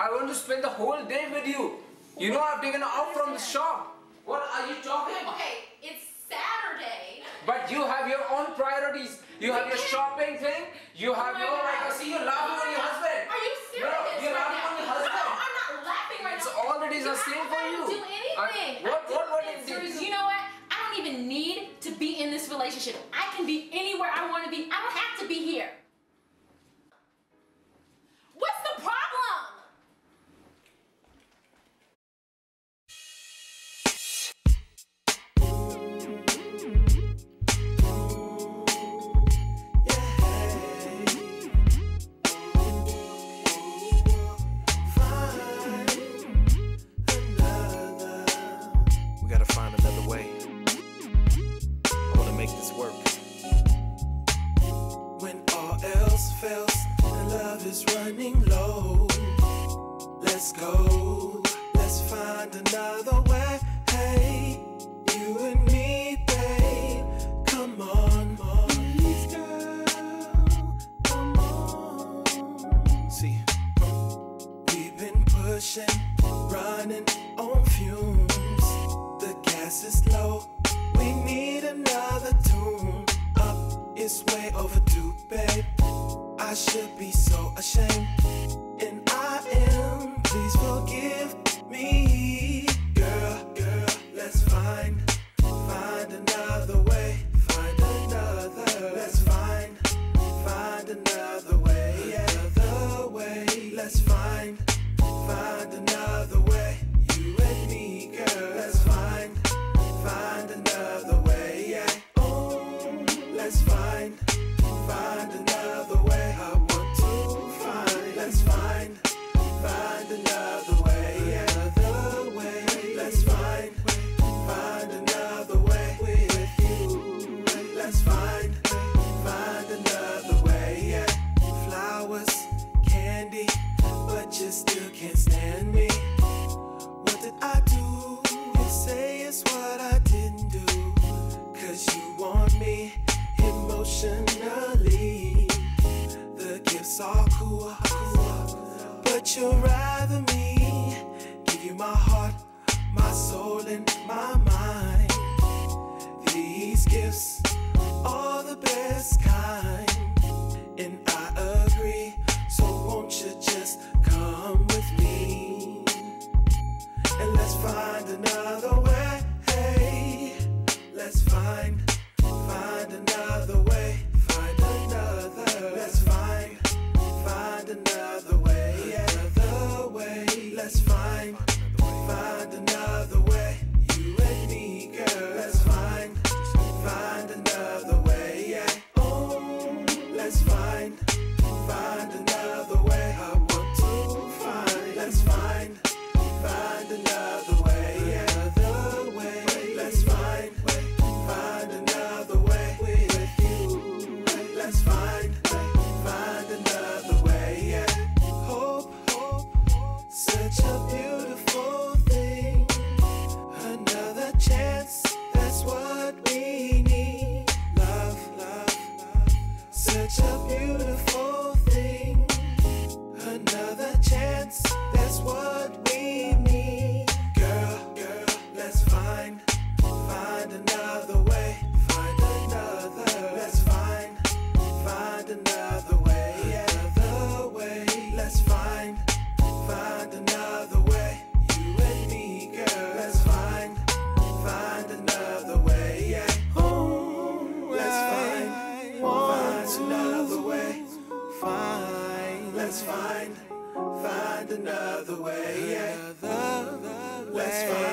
I want to spend the whole day with you. You know I've taken off from the shop. What are you talking about? Okay, it's Saturday. But you have your own priorities. You have your shopping thing. You oh have your, like, I see you laughing on your husband. Are you serious? No, you're laughing on your husband. No, I'm not laughing right now. So all that is the same for you. do anything. what, what, what is this? You know what? I don't even need to be in this relationship. I can be anywhere I want to be. I don't have to be here. Let's go. Let's find another Would you rather me give you my heart, my soul, and my mind? such a beautiful thing. Another chance, that's what we need. Love, love. Such a beautiful Let's find, find another way. Yeah. Another Let's find.